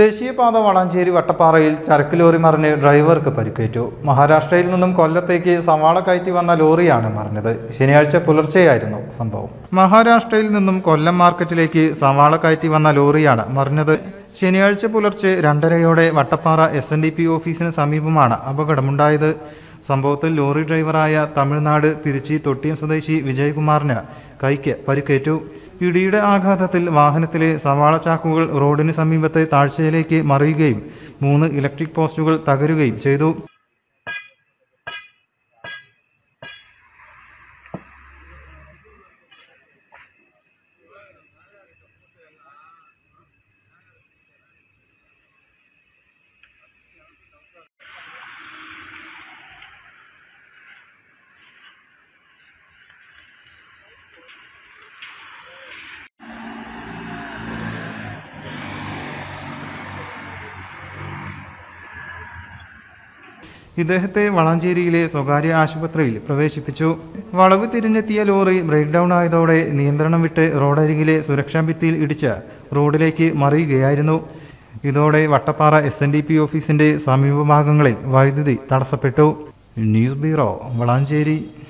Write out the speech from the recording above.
ദേശീയപാത വളാഞ്ചേരി വട്ടപ്പാറയിൽ ചരക്ക് ലോറി മറിഞ്ഞ് ഡ്രൈവർക്ക് പരിക്കേറ്റു. മഹാരാഷ്ട്രയിൽ നിന്നും കൊല്ലത്തേക്ക് സവാള കയറ്റി വന്ന ലോറിയാണ് മറിഞ്ഞത്. ശനിയാഴ്ച പുലർച്ചെയായിരുന്നു സംഭവം. മഹാരാഷ്ട്രയിൽ നിന്നും കൊല്ലം മാർക്കറ്റിലേക്ക് സവാള കയറ്റി വന്ന ലോറിയാണ് മറിഞ്ഞത്. ശനിയാഴ്ച പുലർച്ചെ രണ്ടരയോടെ Vattappara S N D P ഓഫീസിന് സമീപമാണ് അപകടമുണ്ടായത്. സംഭവത്തിൽ ലോറി ഡ്രൈവറായ തമിഴ്നാട് തിരുച്ചി തൊട്ടിയം സ്വദേശി വിജയകുമാറിന് കൈക്ക് പരിക്കേറ്റു. ഇടിയുടെ ആഘാതത്തിൽ വാഹനത്തിലെ സവാള ചാക്കുകൾ റോഡിന് സമീപത്തെ താഴ്ചയിലേക്ക് മറിയുകയും മൂന്ന് ഇലക്ട്രിക് പോസ്റ്റുകൾ തകരുകയും ചെയ്തു. ഇദ്ദേഹത്തെ വളാഞ്ചേരിയിലെ സ്വകാര്യ ആശുപത്രിയിൽ പ്രവേശിപ്പിച്ചു. വളവ് തിരിഞ്ഞെത്തിയ ലോറി ബ്രേക്ക് ഡൗൺ ആയതോടെ നിയന്ത്രണം വിട്ട് റോഡരികിലെ സുരക്ഷാ ഭിത്തിയിൽ ഇടിച്ച് റോഡിലേക്ക് മറിയുകയായിരുന്നു. ഇതോടെ Vattappara S N D P ഓഫീസിന്റെ സമീപഭാഗങ്ങളിൽ വൈദ്യുതി തടസ്സപ്പെട്ടു. News bureau Valanchery.